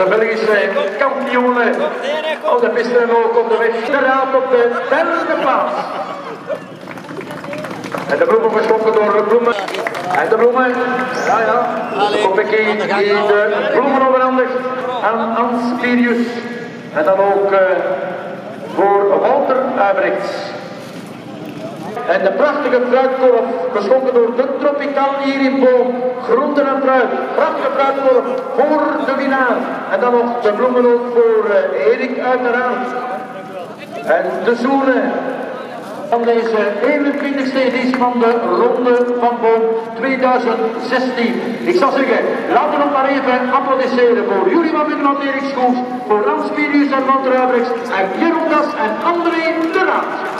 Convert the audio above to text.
Onze Belgische kampioenen. Oh, de pisten ook op de weg. De raad op de derde plaats. En de bloemen geschonken door de bloemen. En de bloemen, ja ja, hier die de bloemen overhandigd aan Hans Pirius. En dan ook uh, voor Walter Uibrechts. En de prachtige fruitkorf, geschonken door de Tropical hier in Boom. Groenten en fruit, prachtige fruitkorf voor de winnaar. En dan nog de bloemen ook voor uh, Erik uiteraard. En de zoenen van deze 21ste editie van de Ronde van Boom 2016. Ik zou zeggen, laten we nog maar even applaudisseren voor jullie van Wim Erik Schoes, voor Hans Pirius en Walter en Jeroen en André de Raad.